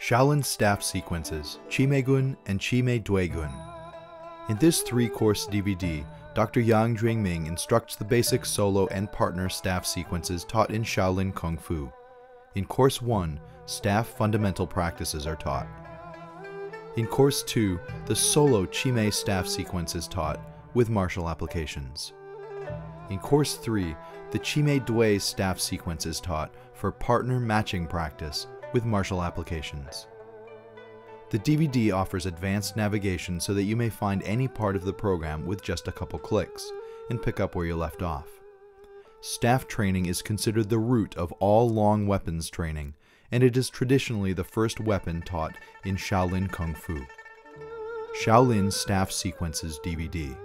Shaolin Staff Sequences, Qi Mei Gun and Qi Mei Dui Gun. In this three-course DVD, Dr. Yang Jwing-Ming instructs the basic solo and partner staff sequences taught in Shaolin Kung Fu. In Course 1, staff fundamental practices are taught. In Course 2, the solo Chime staff sequence is taught, with martial applications. In Course 3, the Qi Mei Dui staff sequence is taught for partner matching practice with martial applications. The DVD offers advanced navigation so that you may find any part of the program with just a couple clicks and pick up where you left off. Staff training is considered the root of all long weapons training, and it is traditionally the first weapon taught in Shaolin Kung Fu. Shaolin Staff Sequences DVD.